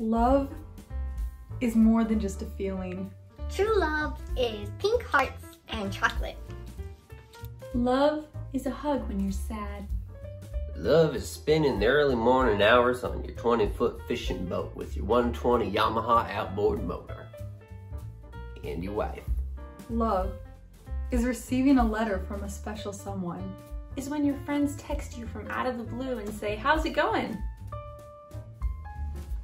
Love is more than just a feeling. True love is pink hearts and chocolate. Love is a hug when you're sad. Love is spending the early morning hours on your 20 foot fishing boat with your 120 Yamaha outboard motor and your wife. Love is receiving a letter from a special someone. Is when your friends text you from out of the blue and say, How's it going?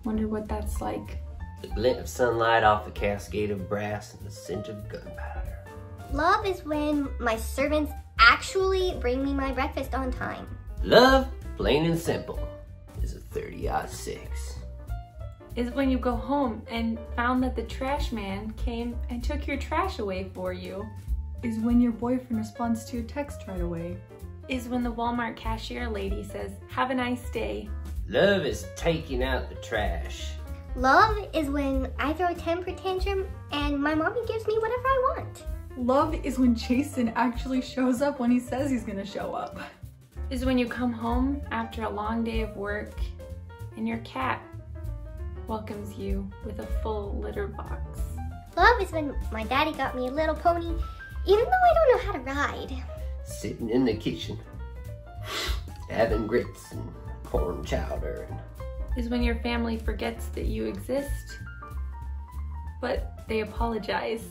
Wonder what that's like. The glint of sunlight off a cascade of brass and the scent of gunpowder. Love is when my servants actually bring me my breakfast on time. Love, plain and simple, is a 30 6. Is when you go home and found that the trash man came and took your trash away for you. Is when your boyfriend responds to your text right away. Is when the Walmart cashier lady says, Have a nice day. Love is taking out the trash. Love is when I throw a temper tantrum and my mommy gives me whatever I want. Love is when Jason actually shows up when he says he's gonna show up. Is when you come home after a long day of work and your cat welcomes you with a full litter box. Love is when my daddy got me a little pony, even though I don't know how to ride. Sitting in the kitchen, having grits and corn chowder. Is when your family forgets that you exist, but they apologize.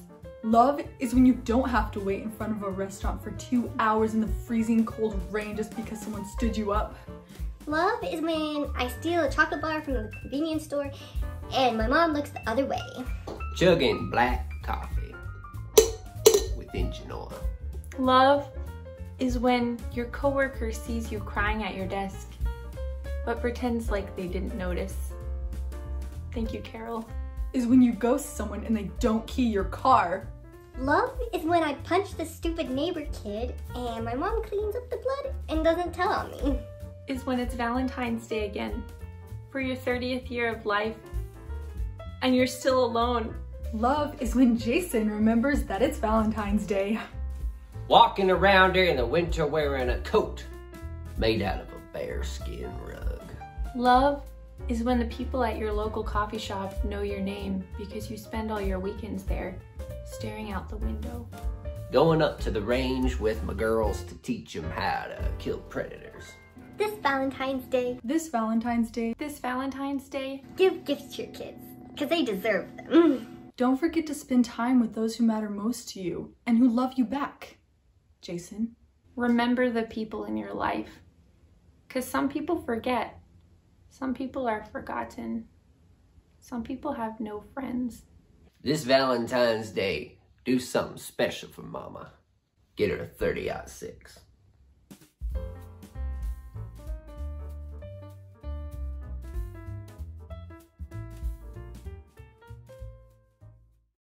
Love is when you don't have to wait in front of a restaurant for two hours in the freezing cold rain just because someone stood you up. Love is when I steal a chocolate bar from the convenience store and my mom looks the other way. chugging black coffee with engine oil. Love is when your coworker sees you crying at your desk, but pretends like they didn't notice. Thank you, Carol. Is when you ghost someone and they don't key your car. Love is when I punch the stupid neighbor kid and my mom cleans up the blood and doesn't tell on me. Is when it's Valentine's Day again for your 30th year of life and you're still alone. Love is when Jason remembers that it's Valentine's Day. Walking around here in the winter wearing a coat made out of a bearskin rug. Love is when the people at your local coffee shop know your name because you spend all your weekends there staring out the window. Going up to the range with my girls to teach them how to kill predators. This Valentine's Day, This Valentine's Day, This Valentine's Day, give gifts to your kids because they deserve them. don't forget to spend time with those who matter most to you and who love you back. Jason. remember the people in your life. Because some people forget, some people are forgotten, some people have no friends. This Valentine's Day, do something special for Mama. Get her a 30 aught 6.